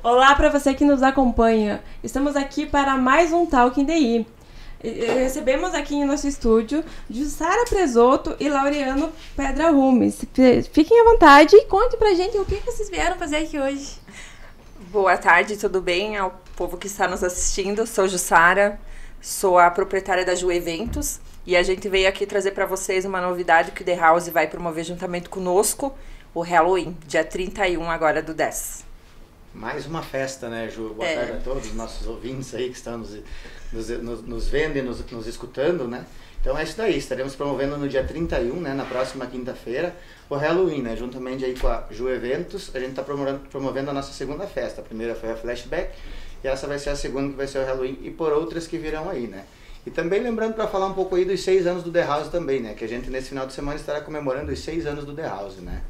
Olá para você que nos acompanha. Estamos aqui para mais um Talking DI. Recebemos aqui em nosso estúdio Jussara Presoto e Laureano Pedra Rumes. Fiquem à vontade e conte pra gente o que vocês vieram fazer aqui hoje. Boa tarde, tudo bem? Ao povo que está nos assistindo. Sou Jussara, sou a proprietária da Ju Eventos e a gente veio aqui trazer para vocês uma novidade que o The House vai promover juntamente conosco, o Halloween, dia 31 agora do 10. Mais uma festa, né, Ju? Boa é. tarde a todos os nossos ouvintes aí que estão nos, nos, nos, nos vendo e nos, nos escutando, né? Então é isso daí, estaremos promovendo no dia 31, né, na próxima quinta-feira, o Halloween, né? Juntamente aí com a Ju Eventos, a gente está promovendo, promovendo a nossa segunda festa. A primeira foi a Flashback e essa vai ser a segunda que vai ser o Halloween e por outras que virão aí, né? E também lembrando para falar um pouco aí dos seis anos do The House também, né? Que a gente nesse final de semana estará comemorando os seis anos do The House, né?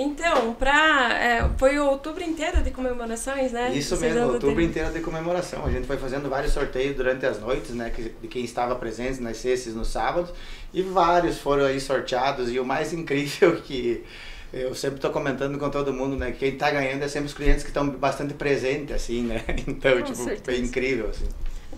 Então, pra, é, foi o outubro inteiro de comemorações, né? Isso mesmo, outubro inteiro de comemoração. A gente foi fazendo vários sorteios durante as noites, né? De quem estava presente nas sextas e nos sábados. E vários foram aí sorteados. E o mais incrível que eu sempre estou comentando com todo mundo, né? Quem está ganhando é sempre os clientes que estão bastante presentes, assim, né? Então, com tipo, certeza. é incrível, assim.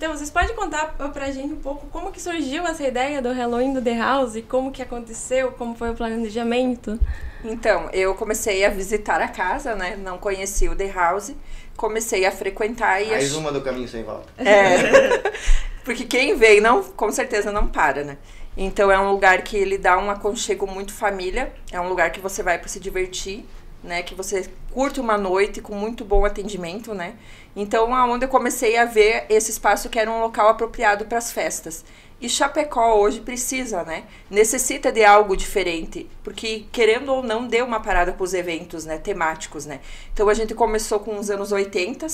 Então, vocês podem contar pra gente um pouco como que surgiu essa ideia do Halloween do The House, como que aconteceu, como foi o planejamento? Então, eu comecei a visitar a casa, né? Não conhecia o The House, comecei a frequentar e... Mais ach... uma do caminho sem volta. É, porque quem vem, não, com certeza não para, né? Então, é um lugar que ele dá um aconchego muito família, é um lugar que você vai para se divertir, né? Que você curte uma noite com muito bom atendimento, né? Então, aonde eu comecei a ver esse espaço que era um local apropriado para as festas. E Chapecó hoje precisa, né? Necessita de algo diferente, porque querendo ou não deu uma parada para os eventos, né, temáticos, né? Então a gente começou com os anos 80,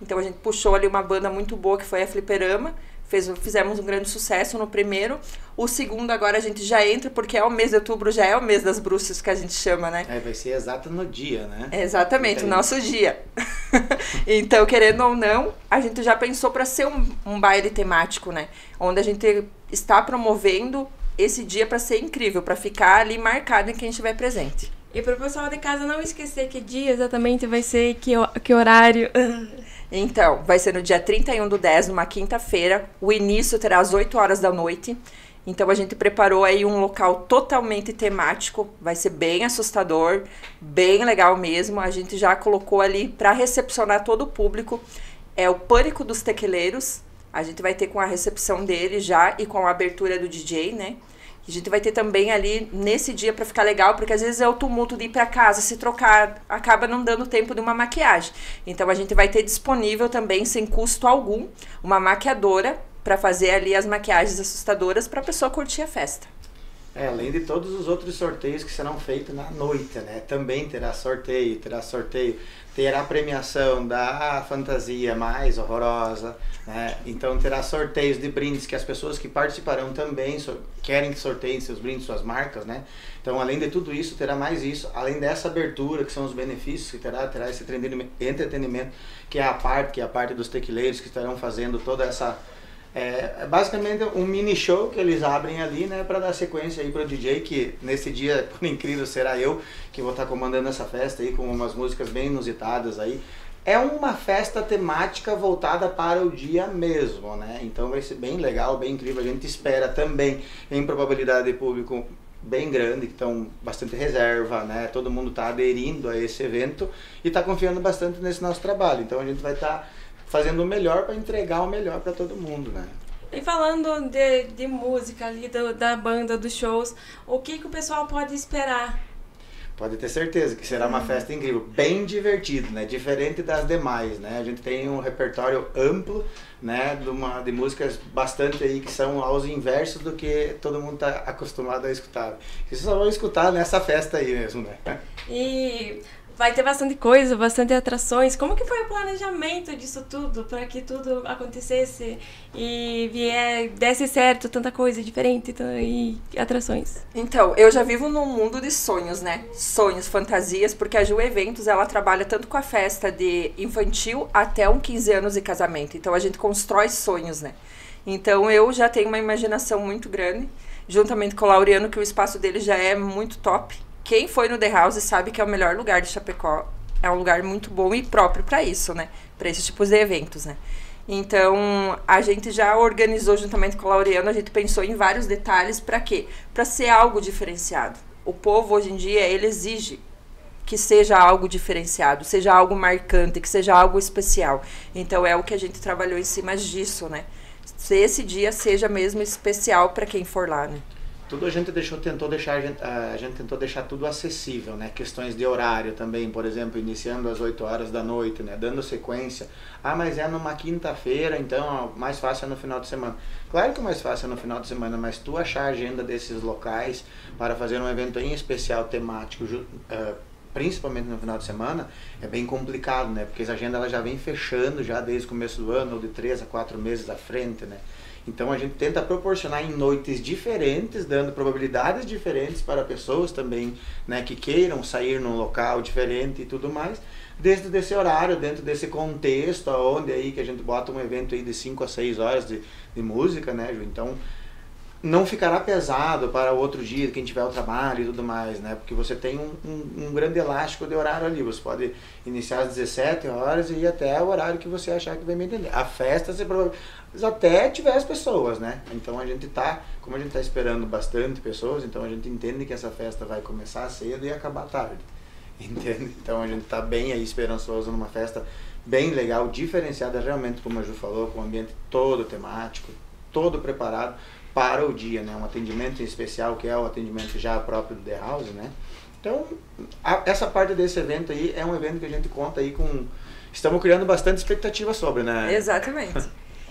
então a gente puxou ali uma banda muito boa que foi a Fliperama, Fez, fizemos um grande sucesso no primeiro. O segundo agora a gente já entra, porque é o mês de outubro, já é o mês das bruxas que a gente chama, né? É, vai ser exato no dia, né? exatamente, o nosso dia. então, querendo ou não, a gente já pensou para ser um, um baile temático, né? Onde a gente está promovendo esse dia para ser incrível, para ficar ali marcado em quem estiver presente. E para o pessoal de casa não esquecer que dia exatamente vai ser, que, que horário. Então, vai ser no dia 31 do 10, numa quinta-feira. O início terá às 8 horas da noite. Então a gente preparou aí um local totalmente temático, vai ser bem assustador, bem legal mesmo. A gente já colocou ali para recepcionar todo o público. É o Pânico dos Tequileiros. A gente vai ter com a recepção dele já e com a abertura do DJ, né? A gente vai ter também ali nesse dia para ficar legal, porque às vezes é o tumulto de ir para casa, se trocar, acaba não dando tempo de uma maquiagem. Então a gente vai ter disponível também, sem custo algum, uma maquiadora para fazer ali as maquiagens assustadoras para a pessoa curtir a festa. É, além de todos os outros sorteios que serão feitos na noite, né? Também terá sorteio, terá sorteio, terá premiação da fantasia mais horrorosa, né? Então terá sorteios de brindes que as pessoas que participarão também so querem que sorteiem seus brindes, suas marcas, né? Então além de tudo isso, terá mais isso, além dessa abertura, que são os benefícios que terá, terá esse entretenimento, que é a parte, que é a parte dos tequileiros que estarão fazendo toda essa é, é basicamente um mini show que eles abrem ali, né, para dar sequência aí pro DJ, que nesse dia, por incrível, será eu que vou estar tá comandando essa festa aí com umas músicas bem inusitadas aí. É uma festa temática voltada para o dia mesmo, né? Então vai ser bem legal, bem incrível. A gente espera também em probabilidade de público bem grande, que estão bastante reserva, né? Todo mundo está aderindo a esse evento e está confiando bastante nesse nosso trabalho. Então a gente vai estar tá fazendo o melhor para entregar o melhor para todo mundo, né? E falando de, de música ali, do, da banda, dos shows, o que, que o pessoal pode esperar? Pode ter certeza que será uma festa incrível, bem divertido, né? Diferente das demais, né? A gente tem um repertório amplo, né? De, uma, de músicas bastante aí que são aos inversos do que todo mundo está acostumado a escutar. Isso só vão escutar nessa festa aí mesmo, né? E vai ter bastante coisa, bastante atrações. Como que foi o planejamento disso tudo para que tudo acontecesse e vier desse certo tanta coisa diferente e atrações? Então, eu já vivo num mundo de sonhos, né? Sonhos, fantasias, porque a Ju Eventos ela trabalha tanto com a festa de infantil até um 15 anos de casamento. Então a gente constrói sonhos, né? Então eu já tenho uma imaginação muito grande, juntamente com o Laureano, que o espaço dele já é muito top quem foi no The House sabe que é o melhor lugar de Chapecó é um lugar muito bom e próprio para isso, né? Para esses tipos de eventos, né? Então, a gente já organizou juntamente com a Laureano, a gente pensou em vários detalhes para quê? Para ser algo diferenciado. O povo hoje em dia, ele exige que seja algo diferenciado, seja algo marcante, que seja algo especial. Então é o que a gente trabalhou em cima disso, né? Se esse dia seja mesmo especial para quem for lá, né? Tudo a gente deixou, tentou deixar, a gente, a gente, tentou deixar tudo acessível, né? Questões de horário também, por exemplo, iniciando às 8 horas da noite, né? Dando sequência. Ah, mas é numa quinta-feira, então mais fácil é no final de semana. Claro que o mais fácil é no final de semana, mas tu achar a agenda desses locais para fazer um evento em especial temático, uh, principalmente no final de semana, é bem complicado, né? Porque a agenda ela já vem fechando já desde o começo do ano, ou de três a quatro meses à frente, né? Então a gente tenta proporcionar em noites diferentes, dando probabilidades diferentes para pessoas também, né, que queiram sair num local diferente e tudo mais, dentro desse horário, dentro desse contexto, onde aí que a gente bota um evento aí de 5 a 6 horas de, de música, né, Ju? Então não ficará pesado para o outro dia, quem tiver o trabalho e tudo mais, né? Porque você tem um, um, um, grande elástico de horário ali. Você pode iniciar às 17 horas e ir até o horário que você achar que vai me entender. A festa, você até tiver as pessoas, né? Então a gente tá, como a gente tá esperando bastante pessoas, então a gente entende que essa festa vai começar cedo e acabar tarde. Entende? Então a gente tá bem aí esperançoso numa festa bem legal, diferenciada realmente, como a Ju falou, com o ambiente todo temático, todo preparado para o dia, né? Um atendimento especial que é o atendimento já próprio do The House, né? Então, a, essa parte desse evento aí é um evento que a gente conta aí com... Estamos criando bastante expectativa sobre, né? Exatamente.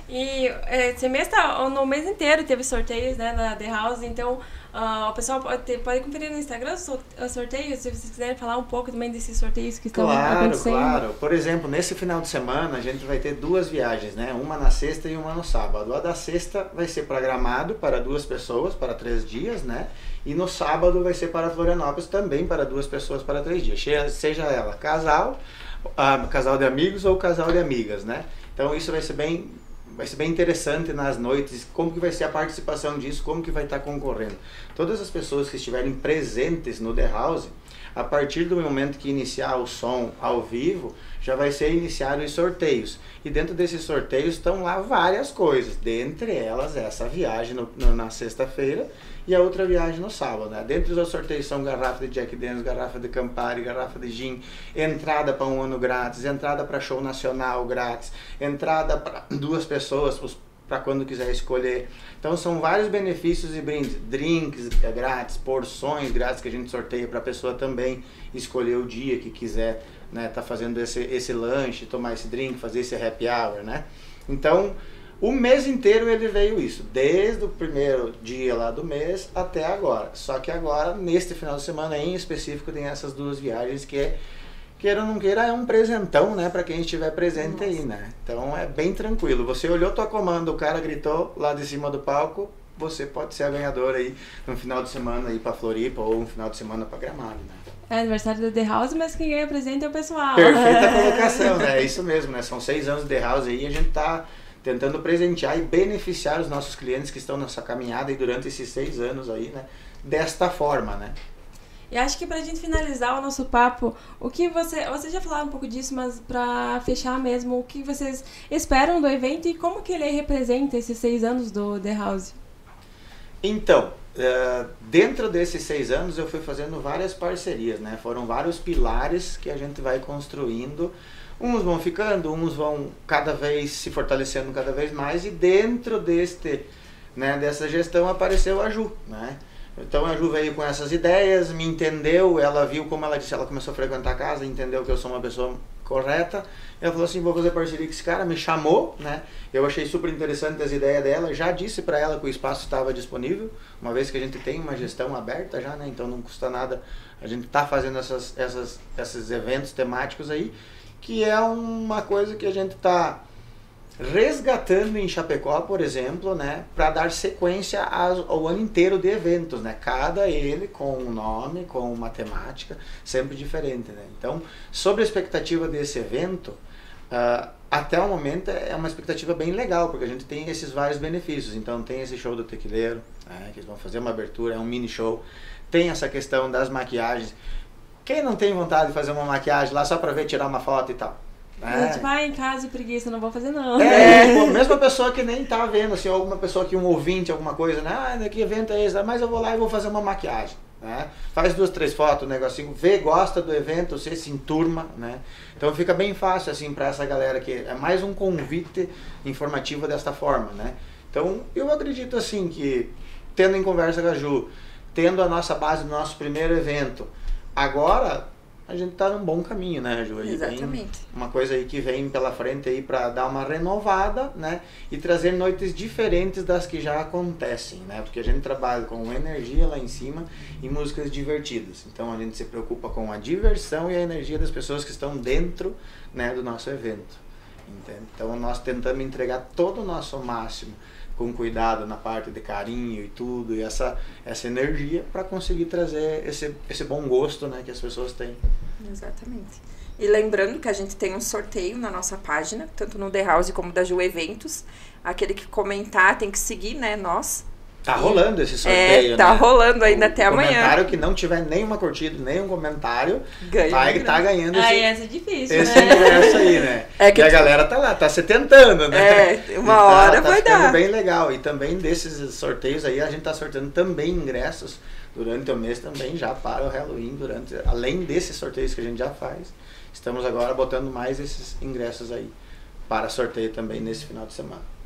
E é, mês tá, no mês inteiro teve sorteios né, na The House, então uh, o pessoal pode, pode conferir no Instagram os sorteios, se vocês quiserem falar um pouco também desses sorteios que claro, estão acontecendo. Claro, claro. Por exemplo, nesse final de semana a gente vai ter duas viagens, né? Uma na sexta e uma no sábado. A da sexta vai ser para Gramado, para duas pessoas, para três dias, né? E no sábado vai ser para Florianópolis, também para duas pessoas, para três dias. Seja ela casal, uh, casal de amigos ou casal de amigas, né? Então isso vai ser bem vai ser bem interessante nas noites, como que vai ser a participação disso, como que vai estar concorrendo. Todas as pessoas que estiverem presentes no The House, a partir do momento que iniciar o som ao vivo, já vai ser iniciado os sorteios. E dentro desses sorteios estão lá várias coisas, dentre elas essa viagem no, no, na sexta-feira e a outra viagem no sábado. Né? Dentro dos sorteios são garrafa de Jack Daniels, garrafa de Campari, garrafa de gin, entrada para um ano grátis, entrada para show nacional grátis, entrada para duas pessoas, para quando quiser escolher. Então são vários benefícios e brindes, drinks é grátis, porções grátis que a gente sorteia para a pessoa também escolher o dia que quiser, né, tá fazendo esse esse lanche, tomar esse drink, fazer esse happy hour, né? Então, o mês inteiro ele veio isso, desde o primeiro dia lá do mês até agora. Só que agora, neste final de semana em específico, tem essas duas viagens que é, queira ou não queira, é um presentão, né, para quem estiver presente Nossa. aí, né? Então é bem tranquilo. Você olhou tua comanda, o cara gritou lá de cima do palco, você pode ser a ganhadora aí no final de semana aí para Floripa ou um final de semana para Gramado, né? É aniversário do The House, mas quem ganha presente é o pessoal. Perfeita colocação, né? É isso mesmo, né? São seis anos de The House aí e a gente tá tentando presentear e beneficiar os nossos clientes que estão nessa caminhada e durante esses seis anos aí, né? Desta forma, né? E acho que pra gente finalizar o nosso papo, o que você. Você já falou um pouco disso, mas pra fechar mesmo, o que vocês esperam do evento e como que ele representa esses seis anos do The House? Então, uh, dentro desses seis anos eu fui fazendo várias parcerias, né? Foram vários pilares que a gente vai construindo Uns vão ficando, uns vão cada vez se fortalecendo cada vez mais e dentro deste, né, dessa gestão apareceu a Ju, né? Então a Ju veio com essas ideias, me entendeu, ela viu como ela disse, ela começou a frequentar a casa, entendeu que eu sou uma pessoa correta. Ela falou assim, vou fazer parceria com esse cara, me chamou, né? Eu achei super interessante as ideias dela, já disse para ela que o espaço estava disponível, uma vez que a gente tem uma gestão aberta já, né? Então não custa nada a gente tá fazendo essas, essas, esses eventos temáticos aí que é uma coisa que a gente está resgatando em Chapecó, por exemplo, né, para dar sequência ao ano inteiro de eventos, né, cada ele com um nome, com uma temática sempre diferente, né. Então, sobre a expectativa desse evento, uh, até o momento é uma expectativa bem legal, porque a gente tem esses vários benefícios. Então, tem esse show do tequileiro, né, que eles vão fazer uma abertura, é um mini show. Tem essa questão das maquiagens Quem não tem vontade de fazer uma maquiagem lá só para ver tirar uma foto e tal? É. Tipo, ah, em casa preguiça, não vou fazer não. É, é. mesma pessoa que nem tá vendo, assim, alguma pessoa que um ouvinte, alguma coisa, né? Ah, que evento é esse? Mas eu vou lá e vou fazer uma maquiagem. Né? Faz duas, três fotos, um negocinho, vê, gosta do evento, você se enturma, né? Então fica bem fácil assim para essa galera que é mais um convite informativo desta forma, né? Então eu acredito assim que tendo em conversa com a Ju, tendo a nossa base do nosso primeiro evento, agora a gente está num bom caminho, né, Ju? Exatamente. uma coisa aí que vem pela frente aí para dar uma renovada, né? E trazer noites diferentes das que já acontecem, né? Porque a gente trabalha com energia lá em cima e músicas divertidas. Então a gente se preocupa com a diversão e a energia das pessoas que estão dentro, né, do nosso evento. Entende? Então nós tentamos entregar todo o nosso máximo com cuidado na parte de carinho e tudo, e essa, essa energia para conseguir trazer esse, esse bom gosto né, que as pessoas têm. Exatamente. E lembrando que a gente tem um sorteio na nossa página, tanto no The House como da Ju Eventos. Aquele que comentar tem que seguir, né, nós, Tá rolando esse sorteio, é, tá né? rolando ainda o, até amanhã. comentário que não tiver nenhuma curtida, nenhum comentário, Ganha vai tá ganhando esse, essa é difícil, esse né? ingresso aí, né? É que e a galera tá lá, tá se tentando, né? É, uma tá, hora tá vai dar. bem legal. E também desses sorteios aí, a gente tá sorteando também ingressos durante o mês também já para o Halloween, durante, além desses sorteios que a gente já faz. Estamos agora botando mais esses ingressos aí para sorteio também nesse final de semana.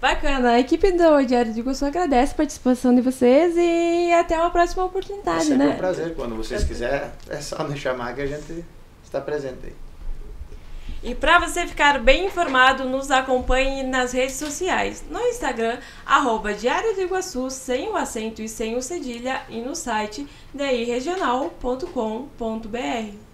Bacana. A equipe do Diário de Gosto agradece a participação de vocês e até uma próxima oportunidade, é né? É um prazer. Quando vocês quiserem, é só nos chamar que a gente está presente aí. E para você ficar bem informado, nos acompanhe nas redes sociais. No Instagram, arroba Diário do Iguaçu, sem o acento e sem o cedilha, e no site diregional.com.br.